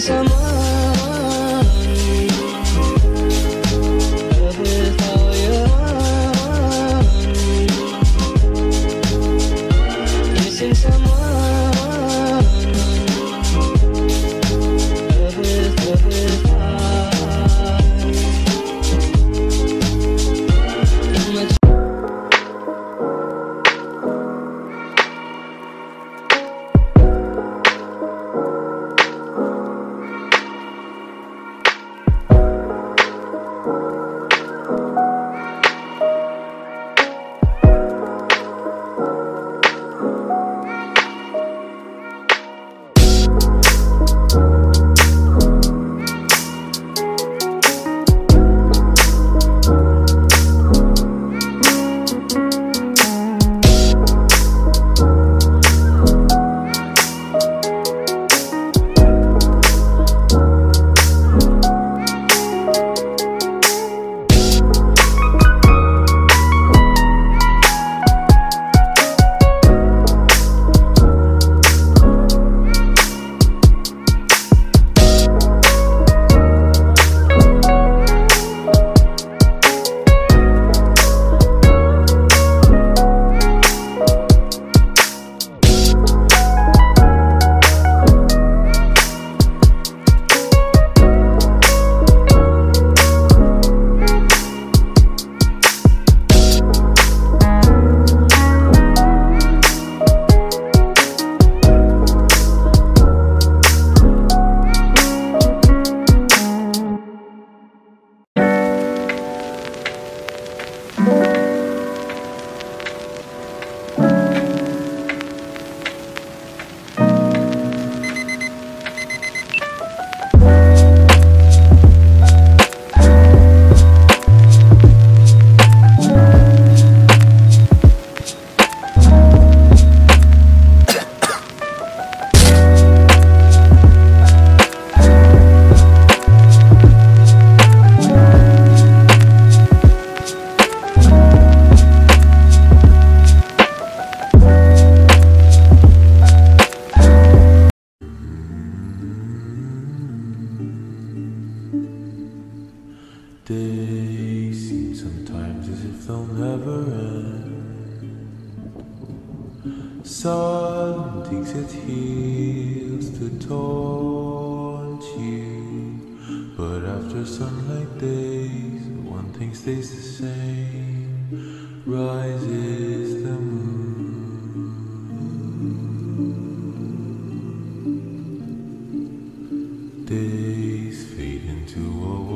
somos. times as if they'll never end. Sun digs its heels to taunt you, but after sunlight days, one thing stays the same. Rises the moon. Days fade into a